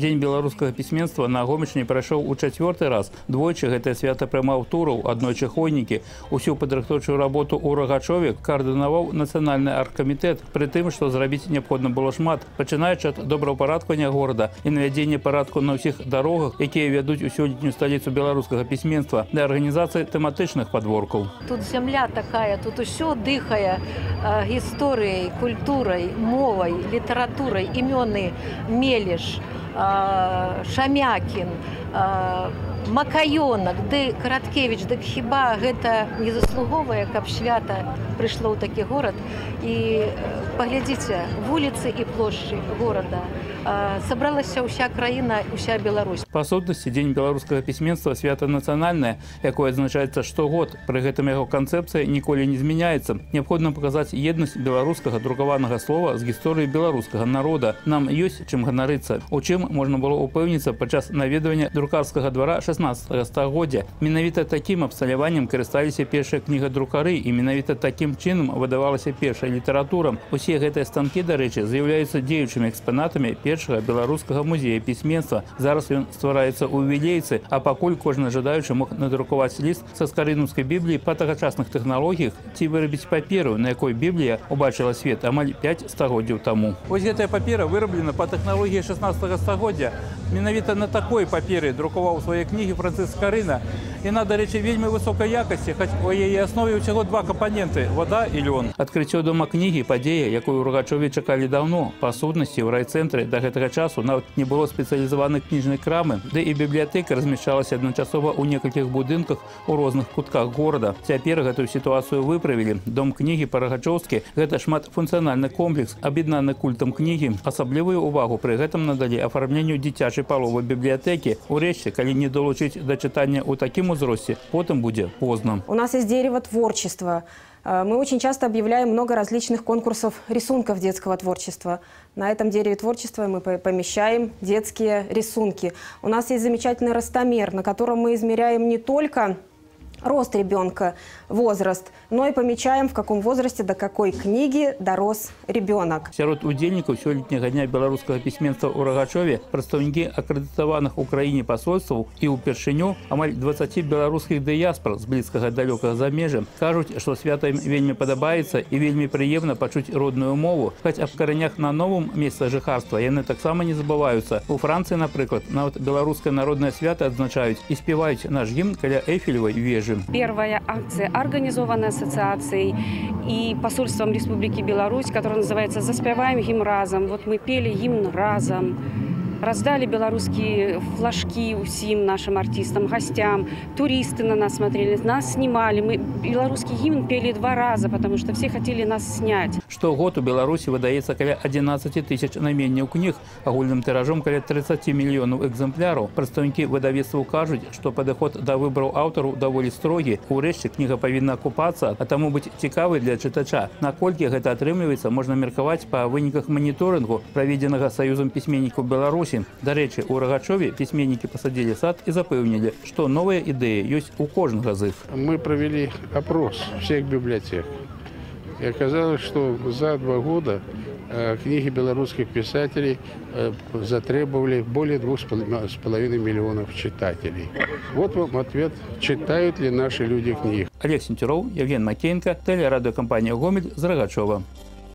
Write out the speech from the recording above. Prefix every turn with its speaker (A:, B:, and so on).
A: Дзень беларускага пісьменства на гомічні прайшоў у чацвёрты раз. Двойчы гэтае свята прымаў тураў, аднойчы хойнікі. Усю падрыхтоўчую работу ў Рагачове каардынаваў нацыянальны аргкамітэт, пры тым, што зрабіць неабходна было шмат, пачынаючы ад добраўпарадкавання горада і навядзення парадку на ўсіх дарогах, якія вядуць у сёлетнюю сталіцу беларускага пісьменства для арганізацыі тэматычных падворкаў.
B: Тут зямля такая, тут усё дыхае э, гісторыяй, культурай, мовай, літаратурай, імёны Мелеш, э, Шамякін, э, Макаёнак, ды Караткевіч, дык хіба гэта не заслуговае, каб свята прыйшло ў такі горад і паглядзіце вуліцы і плошчы горада. Сабралася ўся краіна, уся Беларусь.
A: Па сутнасці дзень беларускага пісьменства свята нацыянальнае, якое адзначаецца штогод. Пры гэтым яго канцэпцыя ніколі не змяняецца. Неабходна паказаць еднасць беларускага друкаванага слова з гісторыі беларускага народа. Нам ёсць чым ганарыцца. У чым можна было ўпэўніцца падчас наведвання друкарскага двара 16 стагоддзя. Менавіта такім абсталяваннем карысталіся першыя кнігадрукары і менавіта такім чынам выдавалася першая літаратура. Усе гэтыя станкі, дарэчы, з'яўляюцца дзеючымі экспанатамі першага беларускага музея пісьменства. Зараз ён ствараецца ў вілейцы, а пакуль кожны жадаючы мог надрукаваць ліст са скарынаўскай бібліі па тагачасных тэхналогіях ці вырабіць паперу, на якой біблія убачыла свет амаль 5 стагоддзяў таму. Вось гэтая папера выраблена па тэхналогіі 16 стагоддзя. Менавіта на такой паперы друкаваў свае кнігі Францыск Карына. Яна, дарэчы, вельмі высокай якасці, хоць у яе аснове ўсяго два кампаненты вада і лён. Адкрыццё дома кнігі падзея, якую ў Рогачове чакалі даўно. Па сутнасці ў райцэнтры да гэтага часу нават не было спецыялізаванай кніжнай крамы, ды і бібліятэка размяшчалася адначасова ў некалькіх будынках у розных кутках горада. Цяпер гэтую сітуацыю выправілі. Дом кнігі па-рагачоўскі гэта шматфункцыянальны комплекс, аб'яднаны культам кнігі. Асаблівую ўвагу пры гэтым надалі афармленню дзіцячай паловы бібліятэкі. Урэшце, калі не долучыць да чытання ў такім узросце, потым будзе поздно.
C: У нас есть дерево творчества. Э, Мы очень часто объявляем много различных конкурсов рисунков детского творчества. На этом дереве творчества мы по- помещаем детские рисунки. У нас есть замечательный ростомер, на котором мы измеряем не только рост ребенка, возраст, но и помечаем, в каком возрасте до какой книги дорос ребенок.
A: Сярод удзельнікаў сёлетняга дня беларускага пісьменства ў Рагачове прадстаўнікі акрэдытаваных у краіне пасольстваў і ўпершыню амаль 20 беларускіх дыяспор з блізкага далёкага замежжа кажуць, што свята ім вельмі падабаецца і вельмі прыемна пачуць родную мову. Хаць аб каранях на новым месцы жыхарства яны таксама не забываюцца. У Францыі, напрыклад, нават беларускае народнае свята адзначаюць і спяваюць наш гімн каля эфелевай вежы.
D: Первая акция организована ассоциацией и посольством Республики Беларусь, которая называется «Заспеваем гимн разом». Вот мы пели гимн разом Раздали белорусские флажки усім нашим артистам, гостям. Туристы на нас смотрели, нас снимали. Мы белорусский гимн пели два раза, потому что все хотели нас снять.
A: Штогод у Беларусі выдаецца каля 11 тысяч найменняў кніг, агульным тыражом каля 30 мільёнаў экземпляраў. Прадстаўнікі выдавецтваў кажуць, што падыход да выбараў аўтару даволі строгі. Урэшце кніга павінна акупацца, а таму быць цікавай для чытача. Наколькі гэта атрымліваецца, можна меркаваць па выніках маніторынгу, праведзенага саюзам пісьменнікаў Беларусі. Дарэчы, у Рагачове пісьменнікі пасадзілі сад і запэўнілі, што новыя ідэі ёсць у кожнага з іх.
E: Мы провели опрос всех библиотек. И оказалось, что за два года э, книги белорусских писателей э, затребовали более двух с половиной- с половиной миллионов читателей. Вот вам ответ, читают ли наши люди книги.
A: Олег Сентюров, Евген Макеенко, телерадиокомпанія «Гомель» з Рогачова.